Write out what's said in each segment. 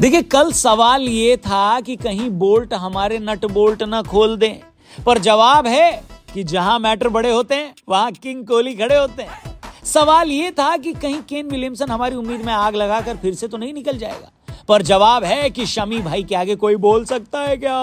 देखिए, कल सवाल ये था कि कहीं बोल्ट हमारे नट बोल्ट ना खोल दें, पर जवाब है कि जहाँ मैटर बड़े होते हैं, वहाँ किंग कोहली खड़े होते हैं। सवाल ये था कि कहीं केन विलियमसन हमारी उम्मीद में आग लगाकर फिर से तो नहीं निकल जाएगा, पर जवाब है कि शमी भाई के आगे कोई बोल सकता है क्या?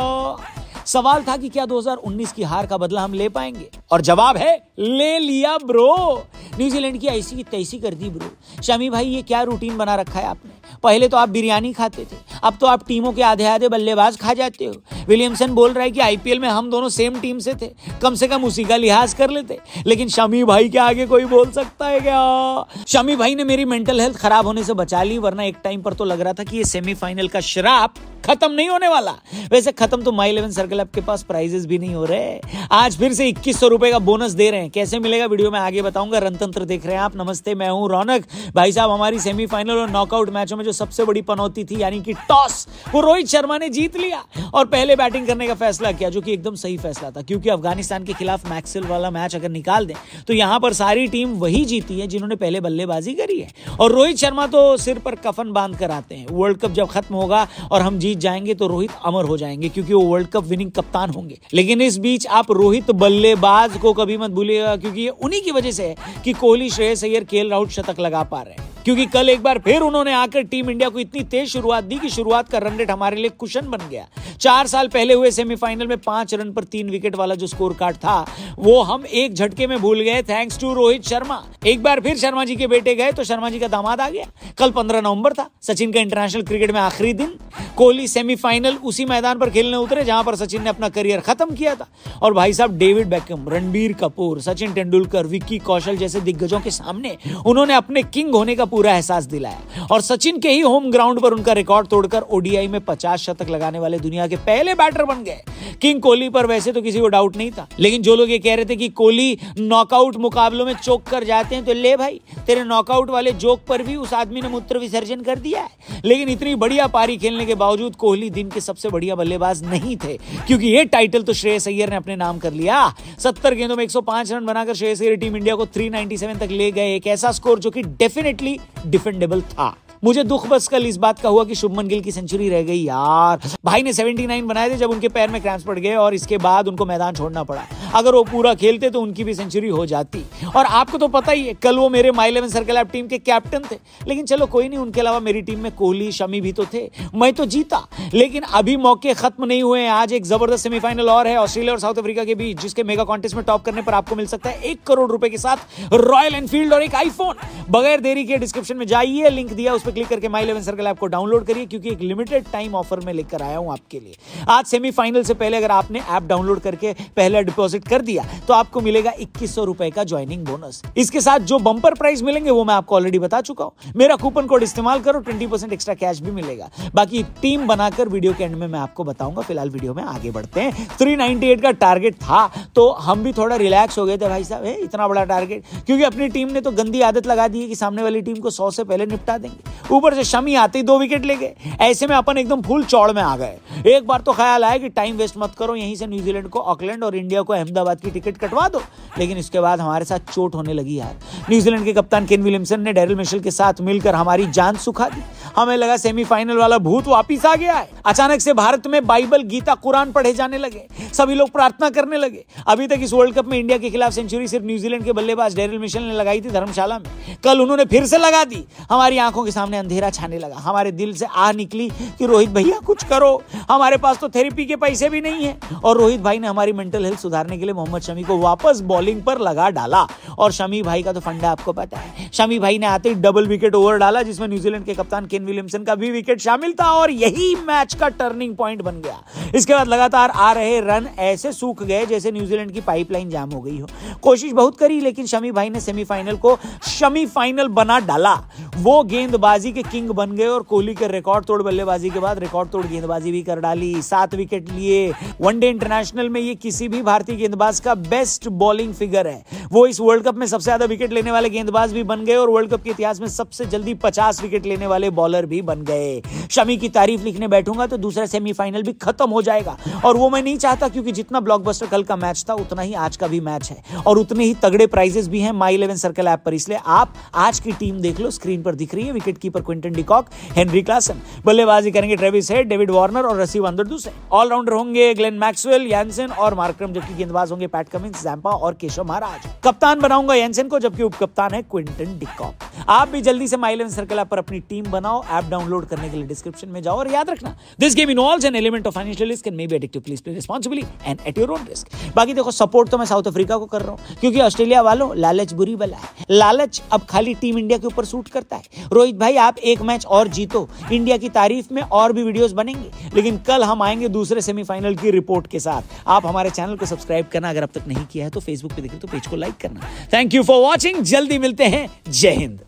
सवाल था कि क्या 2019 की हार का बदला हम ले पाएँगे, और जवाब है, ले लिया ब्रो। न्यूजीलैंड की ऐसी की तैसी कर दी ब्रो। शमी भाई, ये क्या रूटीन बना रखा है आपने? पहले तो आप बिरयानी खाते थे, अब तो आप टीमों के आधे आधे बल्लेबाज खा जाते हो। विलियमसन बोल रहा है कि आईपीएल में हम दोनों सेम टीम से थे, कम से कम उसी का लिहाज कर लेते। लेकिन शमी भाई के आगे कोई बोल सकता है क्या? शमी भाई ने मेरी मेंटल हेल्थ खराब होने से बचा ली, वरना एक टाइम पर तो लग रहा था कि ये सेमीफाइनल का शराब खत्म नहीं होने वाला। वैसे खत्म तो माई इलेवन सर्कल आपके पास प्राइजेस भी नहीं हो रहे। आज फिर से इक्कीस सौ रुपए का बोनस दे रहे हैं। कैसे मिलेगा वीडियो में आगे बताऊँगा। रणतंत्र देख रहे हैं आप। नमस्ते, मैं हूँ रौनक। भाई साहब, हमारी सेमीफाइनल और नॉकआउट मैचों में जो सबसे बड़ी पनौती थी, यानी कि टॉस वो रोहित शर्मा ने जीत लिया। और पहले बैटिंग करने का फैसला किया, जो कि एकदम सही फैसला था, क्योंकि अफ़गानिस्तान के खिलाफ मैक्सिल वाला मैच अगर निकाल दें तो यहाँ पर सारी टीम वही जीती है जिन्होंने पहले बल्लेबाजी करी है। और रोहित शर्मा तो सिर पर कफन बाँध कर आते हैं। वर्ल्ड कप जब खत्म होगा और हम जीत जाएँगे तो रोहित अमर हो जाएँगे, क्योंकि वो वर्ल्ड कप विनिंग कप्तान होंगे। लेकिन इस बीच आप रोहित बल्लेबाज को कभी मत भूलिएगा, क्योंकि ये उन्हीं की वजह से है कि कोहली, श्रेयस अय्यर केल राहुल शतक लगा पा रहे हैं। क्योंकि कल एक बार फिर उन्होंने आकर टीम इंडिया को इतनी तेज शुरुआत दी कि शुरुआत का रन रेट हमारे लिए कुशन बन गया। चार साल पहले हुए सेमीफाइनल में पाँच रन पर तीन विकेट वाला जो स्कोर कार्ड था, वो हम एक झटके में भूल गए। Thanks to Rohit Sharma. एक बार फिर शर्मा जी के बेटे गए तो शर्मा जी का दामाद आ गया। कल पंद्रह नवंबर था, सचिन का इंटरनेशनल क्रिकेट में आखिरी दिन। कोहली सेमीफाइनल उसी मैदान पर खेलने उतरे, जहाँ पर सचिन ने अपना करियर खत्म किया था। और भाई साहब, डेविड बैकम रणबीर कपूर, सचिन तेंदुलकर, विक्की कौशल जैसे दिग्गजों के सामने उन्होंने अपने किंग होने का पूरा एहसास दिलाया। और सचिन के ही होम ग्राउंड पर उनका रिकॉर्ड तोड़कर ओडीआई में पचास शतक लगाने वाले दुनिया के पहले बैटर बन गए। किंग कोहली पर वैसे तो किसी को डाउट नहीं था। लेकिन जो लोग ये कह रहे थे कि कोहली नॉकआउट मुकाबलों में चौक कर जाते हैं तो ले भाई, तेरे नॉकआउट वाले जोक पर भी उस आदमी ने मूत्र विसर्जन कर दिया है। लेकिन इतनी बढ़िया पारी खेलने के बावजूद कोहली दिन के सबसे बढ़िया बल्लेबाज नहीं थे। क्योंकि ये टाइटल तो श्रेयस अय्यर ने अपने नाम कर लिया। सत्तर गेंदों में 105 रन बनाकर श्रेयस अय्यर टीम इंडिया को 397 तक ले गए। एक ऐसा स्कोर जो कि डेफिनेटली डिफेंडेबल था। मुझे दुख बस कल इस बात का हुआ कि शुभमन गिल की सेंचुरी रह गई यार। भाई ने 79 बनाए थे जब उनके पैर में क्रैम्स पड़ गए और इसके बाद उनको मैदान छोड़ना पड़ा। अगर वो पूरा खेलते तो उनकी भी सेंचुरी हो जाती। और आपको तो पता ही है, कल वो मेरे my eleven circle app team के कैप्टन थे। लेकिन चलो, कोई नहीं, उनके अलावा मेरी टीम में कोहली, शमी भी तो थे। मैं तो जीता। लेकिन अभी मौके खत्म नहीं हुए आज एक ज़बरदस्त सेमीफाइनल और है ऑस्ट्रेलिया और साउथ अफ्रीका के बीच, जिसके मेगा कॉन्टेस्ट में टॉप करने पर आपको मिल सकता है एक करोड़ रुपए के साथ रॉयल एनफील्ड और एक आईफोन बगैर देरी के डिस्क्रिप्शन में जाइए लिंक दिया, उस पर क्लिक करके माई इलेवन सर्कल ऐप को डाउनलोड करिए, क्योंकि एक लिमिटेड टाइम ऑफ़र में लेकर आया हूँ आपके लिए। आज सेमीफाइनल से पहले अगर आपने ऐप डाउनलोड करके पहले डिपॉजिट कर दिया तो आपको मिलेगा इक्कीस रुपए का ज्वाइनिंग बोनस इसके साथ जो बंपर प्राइस मिलेंगे, वो मैं आपको ऑलरेडी बता चुका हूँ। मेरा कूपन कोड इस्तेमाल करो ट्वेंटी परसेंट एक्स्ट्रा कैश भी मिलेगा। बाकी टीम बनाकर वीडियो के एंड में मैं आपको बताऊँगा, फ़िलहाल वीडियो में आगे बढ़ते हैं। 398 का टारगेट था तो हम भी थोड़ा रिलैक्स हो गए थे भाई साहब। इतना बड़ा टारगेट क्योंकि अपनी टीम ने तो गंदी आदत लगा दी है कि सामने वाली टीम को सौ से पहले निपटा देंगे। ऊपर से शमी आते ही दो विकेट ले गए ऐसे में अपन एकदम फुल चौड़ में आ गए। एक बार तो ख्याल आया कि टाइम वेस्ट मत करो, यहीं से न्यूजीलैंड को ऑकलैंड और इंडिया को अहमदाबाद की टिकट कटवा दो। लेकिन इसके बाद हमारे साथ चोट होने लगी यार। न्यूजीलैंड के कप्तान केन विलियमसन ने डेरिल मिशेल के साथ मिलकर हमारी जान सुखा दी। हमें लगा सेमीफाइनल वाला भूत वापिस आ गया है। अचानक से भारत में बाइबल, गीता, कुरान पढ़े जाने लगे। सभी लोग प्रार्थना करने लगे। अभी तक इस वर्ल्ड कप में इंडिया के खिलाफ सेंचुरी सिर्फ़ न्यूजीलैंड के बल्लेबाज डेरिल मिशेल ने लगाई थी धर्मशाला में। कल उन्होंने फिर से लगा दी। हमारी आँखों के सामने अंधेरा छाने लगा। हमारे दिल से आ निकली कि रोहित भैया, कुछ करो। हमारे पास तो थेरेपी के पैसे भी नहीं है। और रोहित भाई ने हमारी मेंटल हेल्थ सुधारने के लिए मोहम्मद शमी को वापस बॉलिंग पर लगा डाला। और शमी भाई का तो फंडा, आपको पता है। शमी भाई ने आते ही डबल विकेट ओवर डाला, जिसमें न्यूजीलैंड के कप्तान केन विलियमसन का भी विकेट शामिल था और यही मैच का टर्निंग पॉइंट बन गया। इसके बाद लगातार आ रहे रन ऐसे सूख गए जैसे न्यूजीलैंड की पाइपलाइन जाम हो गई हो। कोशिश बहुत करी, लेकिन शमी भाई ने सेमीफाइनल को शमी फाइनल बना डाला। वो गेंदबाजी के किंग बन गए और कोहली के रिकॉर्ड तोड़ बल्लेबाजी के बाद रिकॉर्ड तोड़ गेंदबाजी भी कर डाली। सात विकेट लिए। वनडे इंटरनेशनल में ये किसी भी भारतीय गेंदबाज का बेस्ट बॉलिंग फिगर है। वो इस वर्ल्ड कप में सबसे ज़्यादा विकेट लेने वाले गेंदबाज भी बन गए और वर्ल्ड कप के इतिहास में सबसे जल्दी पचास विकेट लेने वाले बॉलर बॉलर भी बन गए। शमी की तारीफ़ लिखने बैठूँगा तो दूसरा सेमीफाइनल भी खत्म हो जाएगा। और वो मैं नहीं चाहता क्योंकि जितना ब्लॉकबस्टर कल का मैच था, उतना ही आज का भी मैच है। और उतने ही तगड़े प्राइजेस भी हैं माई इलेवन सर्कल ऐप पर। इसलिए आप आज की टीम देख लो स्क्रीन पर दिख रही है wicket keeper Quinton de Kock Heinrich Klaasen बल्लेबाजी करेंगे ट्रेविस हेड डेविड वार्नर और रसी वंदर दूसरे ऑलराउंडर होंगे ग्लेन मैक्सवेल यानसन और मार्क्रम जबकि गेंदबाज होंगे पैट कमिंस जैम्पा और केशव महाराज कप्तान बनाऊँगा यानसन को, जबकि उप कप्तान है क्विंटन डिकॉक आप भी जल्दी से माई इलेवन सर्कल ऐप पर अपनी टीम बनाओ ऐप डाउनलोड करने के लिए डिस्क्रिप्शन में जाओ और याद रखना this game involves an element of financial risk and may be addictive please play responsibly and at your own risk बाकी देखो सपोर्ट तो मैं साउथ अफ्रीका को कर रहा हूँ क्योंकि ऑस्ट्रेलिया वालों लालच बुरी बला है लालच अब खाली टीम इंडिया के ऊपर सूट करता है रोहित भाई आप एक मैच और जीतो इंडिया की तारीफ़ में और भी वीडियोस बनेंगे लेकिन कल हम आएँगे दूसरे सेमीफाइनल की रिपोर्ट के साथ आप हमारे चैनल को सब्सक्राइब करना अगर अब तक नहीं किया है तो फेसबुक पे देखें तो पेज को लाइक करना थैंक यू फॉर वॉचिंग जल्दी मिलते हैं जय हिंद